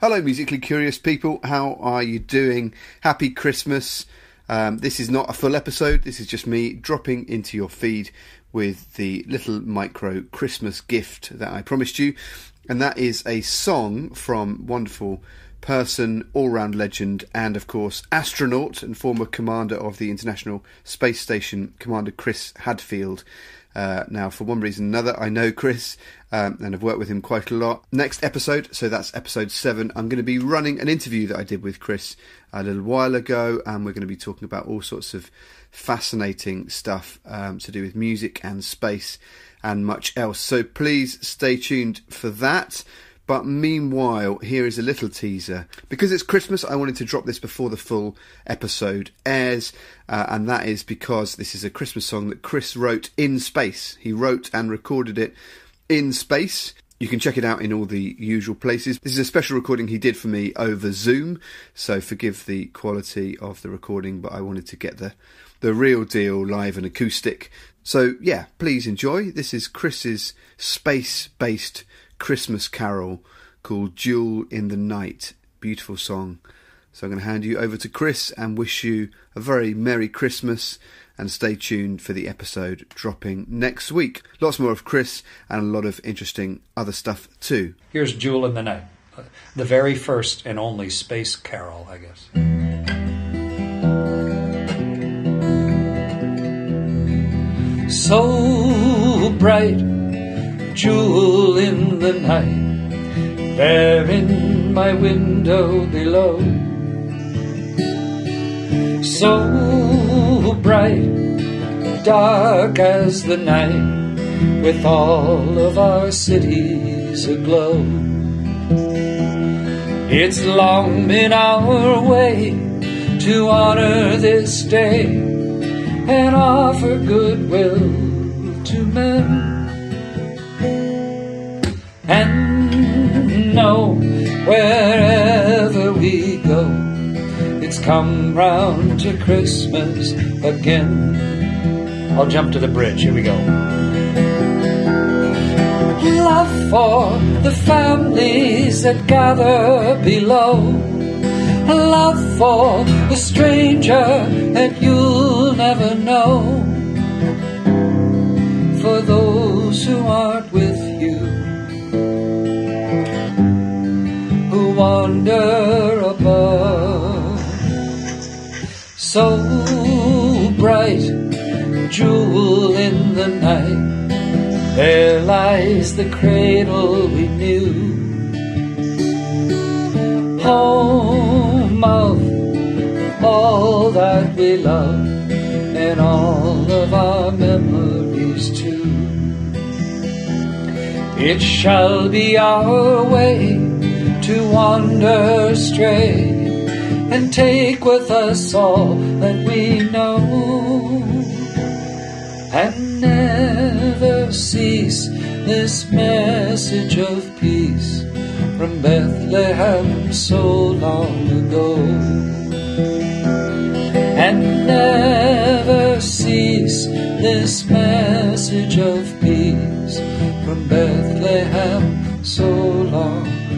Hello, musically curious people. How are you doing? Happy Christmas. Um, this is not a full episode. This is just me dropping into your feed with the little micro Christmas gift that I promised you. And that is a song from wonderful person, all round legend, and of course, astronaut and former commander of the International Space Station, Commander Chris Hadfield. Uh, now, for one reason or another, I know Chris um, and I've worked with him quite a lot. Next episode, so that's episode seven, I'm going to be running an interview that I did with Chris a little while ago, and we're going to be talking about all sorts of fascinating stuff um, to do with music and space and much else. So please stay tuned for that. But meanwhile, here is a little teaser. Because it's Christmas, I wanted to drop this before the full episode airs, uh, and that is because this is a Christmas song that Chris wrote in space. He wrote and recorded it in space. You can check it out in all the usual places. This is a special recording he did for me over Zoom, so forgive the quality of the recording, but I wanted to get the the real deal live and acoustic. So yeah, please enjoy. This is Chris's space-based Christmas carol called Jewel in the Night. Beautiful song. So I'm going to hand you over to Chris and wish you a very Merry Christmas and stay tuned for the episode dropping next week. Lots more of Chris and a lot of interesting other stuff too. Here's Jewel in the Night, the very first and only space carol, I guess. So bright, jewel in the night, there in my window below. So bright, dark as the night, with all of our cities aglow. It's long been our way to honor this day and offer goodwill to men. And know wherever we go, it's come round to Christmas again. I'll jump to the bridge. Here we go. Love for the families that gather below. Love for the stranger that you'll never know. Who wander above. So bright, jewel in the night, there lies the cradle we knew. Home of all that we love, and all of our memories too. It shall be our way to wander astray and take with us all that we know and never cease this message of peace from Bethlehem so long ago. And never cease this message of peace from Bethlehem so long